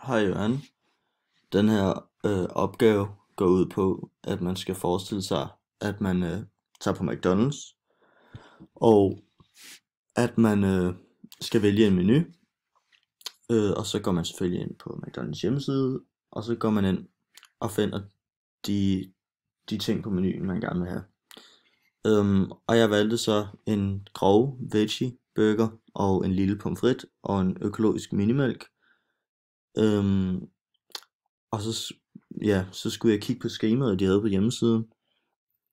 Hej Jørgen. Den her øh, opgave går ud på, at man skal forestille sig, at man øh, tager på McDonald's, og at man øh, skal vælge en menu, øh, og så går man selvfølgelig ind på McDonald's hjemmeside, og så går man ind og finder de, de ting på menuen, man gerne vil have. Øhm, og jeg valgte så en grov veggie burger og en lille pomfrit og en økologisk minimælk. Øhm, og så, ja, så skulle jeg kigge på skemaet, de havde på hjemmesiden,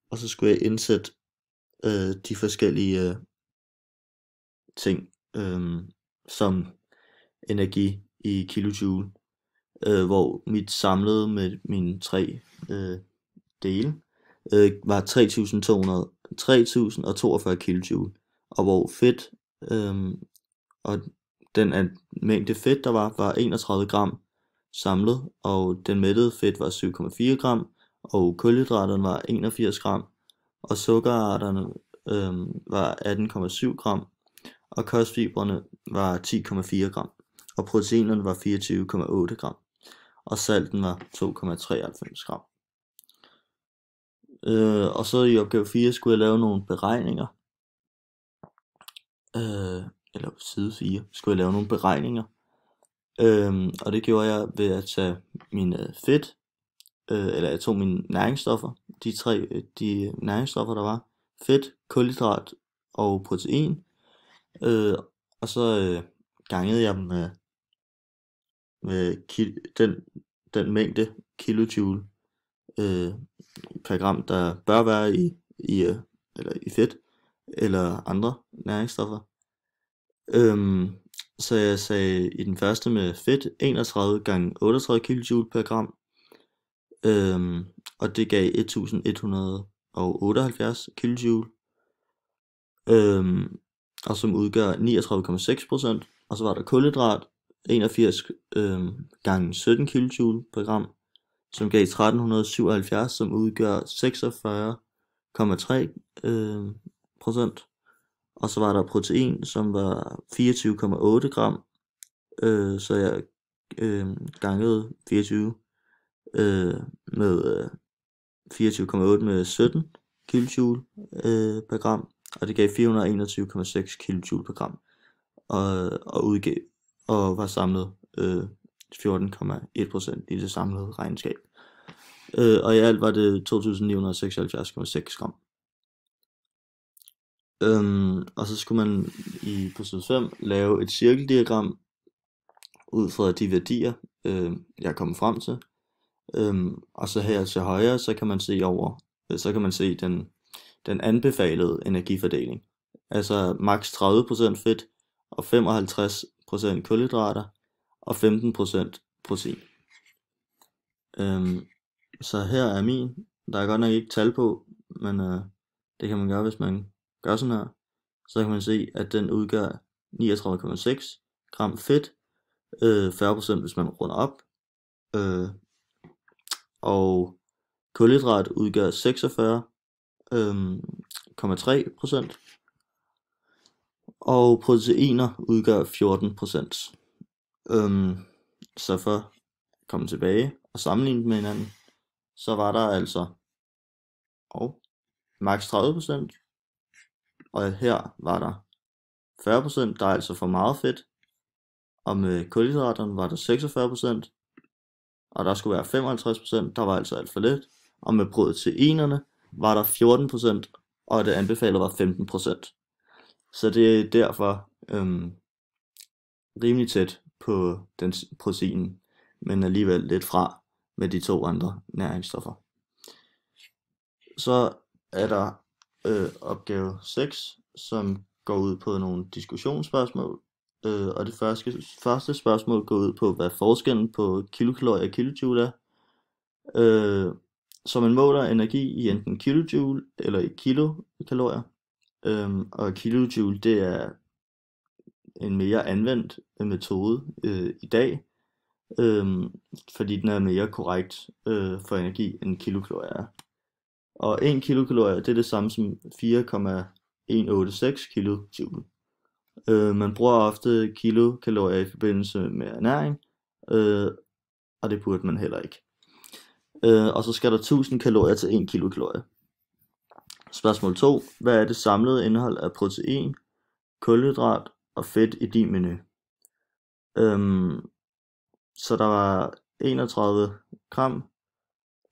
og så skulle jeg indsætte øh, de forskellige øh, ting, øh, som energi i kilojoule, øh, hvor mit samlede med mine tre øh, dele øh, var 3200 3042 kilojoule, og hvor fedt øh, og den an- mængde fedt der var var 31 gram samlet, og den mættede fedt var 7,4 gram, og kulhydraterne var 81 gram, og sukkerarterne øh, var 18,7 gram, og kostfibrene var 10,4 gram, og proteinerne var 24,8 gram, og salten var 2,93 gram. Øh, og så i opgave 4 skulle jeg lave nogle beregninger, øh, eller på side 4 skulle jeg lave nogle beregninger, Øhm, og det gjorde jeg ved at tage min øh, fedt, øh, eller jeg tog mine næringsstoffer, de tre øh, de næringsstoffer der var, fedt, kulhydrat og protein, øh, og så øh, gangede jeg dem med, med ki- den, den mængde kilojoule øh, per gram, der bør være i, i, øh, eller i fedt, eller andre næringsstoffer. Øhm, så jeg sagde i den første med fedt 31 gange 38 kJ per gram, øhm, og det gav 1178 kJ, øhm, og som udgør 39,6%, og så var der kulhydrat 81 øhm, gange 17 kJ per gram, som gav 1377, som udgør 46,3 øhm, procent. Og så var der protein, som var 24,8 gram, øh, så jeg øh, gangede 24 øh, med øh, 24,8 med 17 kJ øh, per gram, og det gav 421,6 kJ per gram, og, og udgav og var samlet øh, 14,1% i det samlede regnskab. Øh, og i alt var det 2976,6 gram. Øhm, og så skulle man i på side 5 lave et cirkeldiagram ud fra de værdier, øh, jeg er kommet frem til. Øhm, og så her til højre, så kan man se over, øh, så kan man se den, den anbefalede energifordeling. Altså maks 30% fedt og 55% kulhydrater og 15% protein. Øhm, så her er min. Der er godt nok ikke tal på, men øh, det kan man gøre, hvis man gør sådan her. Så kan man se, at den udgør 39,6 gram fedt, øh, 40% hvis man runder op, øh, og kulhydrat udgør 46, øh, 0,3%, og proteiner udgør 14%. Øhm, så for at komme tilbage og sammenligne med hinanden, så var der altså og maks 30%, og her var der 40%, der er altså for meget fedt, og med kulhydraterne var der 46%, og der skulle være 55%, der var altså alt for lidt, og med proteinerne var der 14%, og det anbefalede var 15%. Så det er derfor øhm, rimelig tæt på den protein, men alligevel lidt fra med de to andre næringsstoffer. Så er der øh, opgave 6, som går ud på nogle diskussionsspørgsmål. Øh, og det første, første spørgsmål går ud på, hvad forskellen på kilokalorier og kilojoule er. Øh, så man måler energi i enten kilojoule eller i kilokalorier. Øhm, og kilojoule, det er en mere anvendt øh, metode øh, i dag, øh, fordi den er mere korrekt øh, for energi end kilokalorier er. Og 1 kilokalorie, det er det samme som 4,186 kilojoule. Øh, man bruger ofte kilokalorier i forbindelse med ernæring, øh, og det burde man heller ikke. Øh, og så skal der 1000 kalorier til 1 kilokalorie. Spørgsmål 2. Hvad er det samlede indhold af protein, kulhydrat og fedt i din menu? Øhm, så der var 31 gram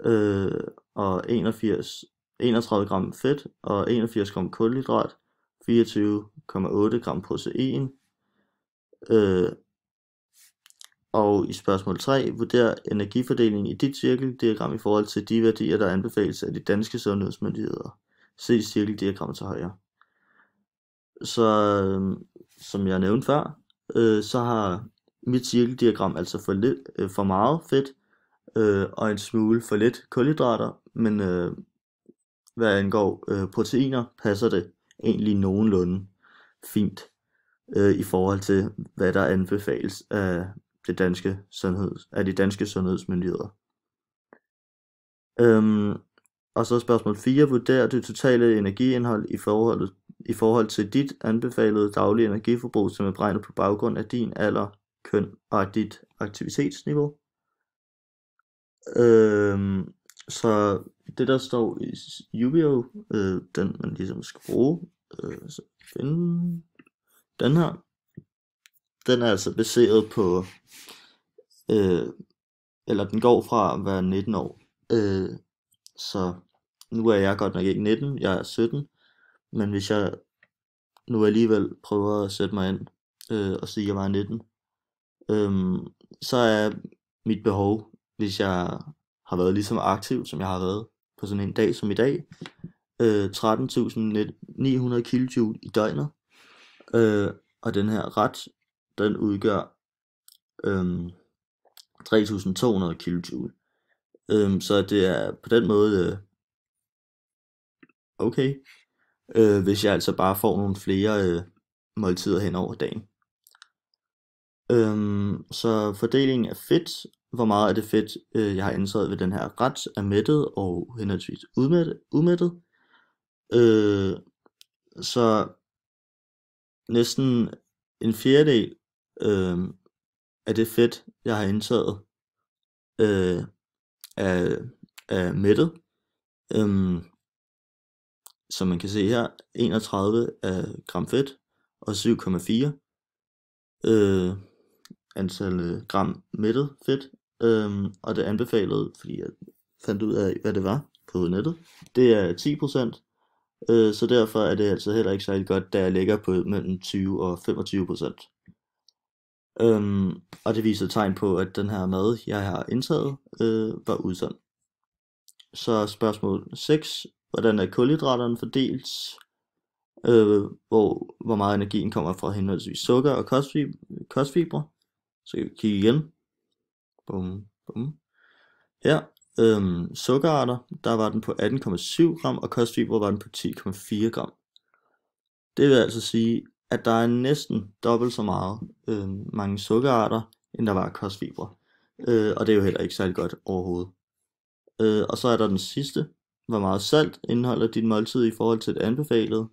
øh, og 81, 31 gram fedt og 81 gram kulhydrat, 24,8 gram protein. Øh, og i spørgsmål 3, vurder energifordelingen i dit cirkeldiagram i forhold til de værdier, der anbefales af de danske sundhedsmyndigheder. Se cirkeldiagrammet til højre. Så øh, som jeg nævnte før, øh, så har mit cirkeldiagram altså for, lidt, øh, for meget fedt øh, og en smule for lidt kulhydrater, men øh, hvad angår øh, proteiner, passer det egentlig nogenlunde fint øh, i forhold til, hvad der anbefales af, det danske sundheds, af de danske sundhedsmyndigheder. Øhm, og så spørgsmål 4. Vurder det totale energiindhold i forhold, i forhold til dit anbefalede daglige energiforbrug, som er beregnet på baggrund af din alder, køn og dit aktivitetsniveau. Øhm, så det der står i Ubio, øh, den man ligesom skal bruge, øh, så finde den her, den er altså baseret på, øh, eller den går fra at være 19 år, øh, så nu er jeg godt nok ikke 19, jeg er 17, men hvis jeg nu alligevel prøver at sætte mig ind øh, og sige, at jeg var 19, øh, så er mit behov, hvis jeg har været lige så aktiv, som jeg har været på sådan en dag som i dag, øh, 13.900 kJ i døgnet, øh, og den her ret, den udgør øh, 3.200 kJ. Øh, så det er på den måde øh, okay, øh, hvis jeg altså bare får nogle flere øh, måltider hen over dagen. Øhm, så fordelingen af fedt, hvor meget af det fedt, øh, jeg har indtaget ved den her ret, er mættet og henholdsvis udmættet. udmættet. Øh, så næsten en fjerdedel øh, af det fedt, jeg har indtaget, øh, er, er mættet. Øh, som man kan se her, 31 af gram fedt og 7,4 øh, antal øh, gram mættet fedt. øhm, og det anbefalede, fordi jeg fandt ud af, hvad det var på nettet, det er 10%. Øh, så derfor er det altså heller ikke særlig godt, da jeg ligger på mellem 20 og 25%. Øhm, og det viser tegn på, at den her mad, jeg har indtaget, øh, var usund. Så spørgsmål 6 hvordan er kulhydraterne fordelt, øh, hvor, hvor meget energien kommer fra henholdsvis sukker og kostfibre. Så kan vi kigge igen. Bum, bum. Her, øhm, sukkerarter, der var den på 18,7 gram, og kostfibre var den på 10,4 gram. Det vil altså sige, at der er næsten dobbelt så meget øh, mange sukkerarter, end der var kostfibre. Øh, og det er jo heller ikke særlig godt overhovedet. Øh, og så er der den sidste, hvor meget salt indeholder dit måltid i forhold til det anbefalede?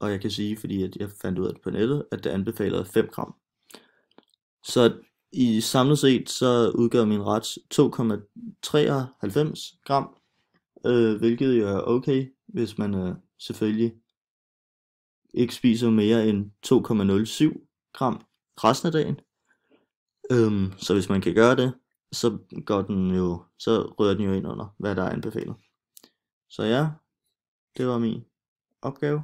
Og jeg kan sige, fordi at jeg fandt ud af det på nettet, at det anbefalede 5 gram. Så i samlet set, så udgør min ret 2,93 gram, øh, hvilket jo er okay, hvis man øh, selvfølgelig ikke spiser mere end 2,07 gram resten af dagen. Øhm, så hvis man kan gøre det, så går den jo, så rører den jo ind under, hvad der er anbefalet. Så ja, det var min opgave.